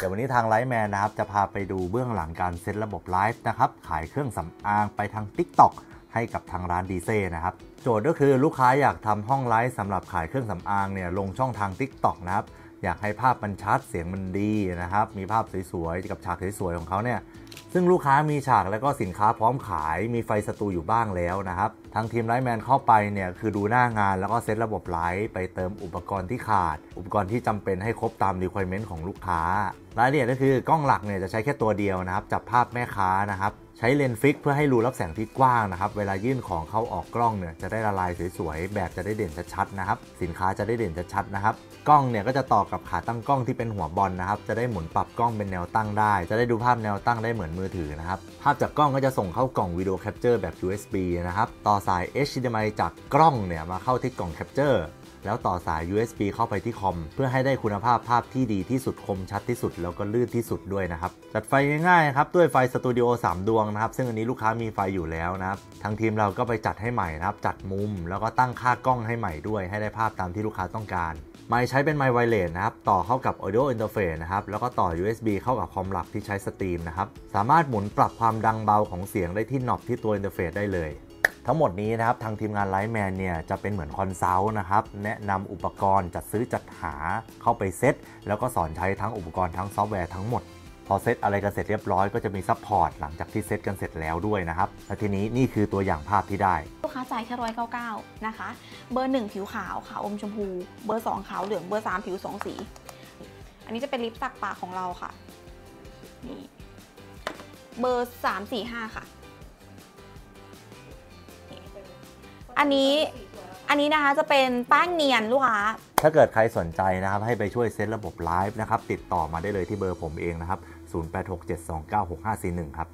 เดี๋ยววันนี้ทางไลฟ์แมนนะครับ จะพาไปดูเบื้องหลังการเซตระบบไลฟ์นะครับ ขายเครื่องสำอางไปทาง TikTok ให้กับทางร้านดีเซ่นะครับ โจทย์ก็คือลูกค้าอยากทำห้องไลฟ์สำหรับขายเครื่องสำอางเนี่ยลงช่องทาง TikTok นะครับ อยากให้ภาพมันชัดเสียงมันดีนะครับ มีภาพสวยๆ กับฉากสวยๆของเขาเนี่ย ซึ่งลูกค้ามีฉากแล้วก็สินค้าพร้อมขายมีไฟสตูอยู่บ้างแล้วนะครับทางทีมไลฟ์แมนเข้าไปเนี่ยคือดูหน้างานแล้วก็เซตระบบไลฟ์ไปเติมอุปกรณ์ที่ขาด อุปกรณ์ที่จำเป็นให้ครบตาม requirement ของลูกค้ารายละเอียดก็คือกล้องหลักเนี่ยจะใช้แค่ตัวเดียวนะครับจับภาพแม่ค้านะครับ ใช้เลนส์ fix เพื่อให้รูรับแสงที่กว้างนะครับเวลายื่นของเข้าออกกล้องเนี่ยจะได้ละลายสวยๆแบบจะได้เด่นชัดๆนะครับสินค้าจะได้เด่นชัดๆนะครับกล้องเนี่ยก็จะต่อกับขาตั้งกล้องที่เป็นหัวบอลนะครับจะได้หมุนปรับกล้องเป็นแนวตั้งได้ จะได้ดูภาพแนวตั้งได้เหมือนมือถือนะครับภาพจากกล้องก็จะส่งเข้ากล่องวิดีโอ capture แบบ USB นะครับต่อสาย HDMI จากกล้องเนี่ยมาเข้าที่กล่อง capture แล้วต่อสาย USB เข้าไปที่คอม เพื่อให้ได้คุณภาพภาพที่ดีที่สุดคมชัดที่สุด แล้วก็ลื่นที่สุดด้วยนะครับจัดไฟง่ายๆครับด้วยไฟสตูดิโอ3ดวงนะครับซึ่งอันนี้ลูกค้ามีไฟอยู่แล้วนะครับทางทีมเราก็ไปจัดให้ใหม่นะครับจัดมุม แล้วก็ตั้งค่ากล้องให้ใหม่ด้วย ให้ได้ภาพตามที่ลูกค้าต้องการไมค์ใช้เป็นไมค์ wireless นะครับ ต่อเข้ากับ Audio Interface นะครับ แล้วก็ต่อ USB เข้ากับคอมหลักที่ใช้ stream นะครับ สามารถหมุนปรับความดังเบาของเสียงได้ที่ knob ที่ตัว Interface ได้เลย ทั้งหมดนี้นะครับทางทีมงานไลฟ์แมนเนี่ยจะเป็นเหมือน consult นะครับแนะนำอุปกรณ์จัดซื้อจัดหาเข้าไปเซตแล้วก็สอนใช้ทั้งอุปกรณ์ทั้งซอฟต์แวร์ทั้งหมดพอเซตอะไรกันเสร็จเรียบร้อยก็จะมี support หลังจากที่เซตกันเสร็จแล้วด้วยนะครับและทีนี้นี่คือตัวอย่างภาพที่ได้ ลูกค้าจ่ายแค่ร้อยเก้าเก้านะคะ เบอร์หนึ่งผิวขาวขาวอมชมพู เบอร์สองขาวเหลือง เบอร์สามผิวสองสี อันนี้จะเป็นลิปสักปากของเราค่ะ นี่ เบอร์สามสี่ห้าค่ะ อันนี้อันนี้นะคะจะเป็นแป้งเนียนลูกค้าถ้าเกิดใครสนใจนะครับให้ไปช่วยเซตระบบไลฟ์นะครับติดต่อมาได้เลยที่เบอร์ผมเองนะครับ 0867296541 ครับ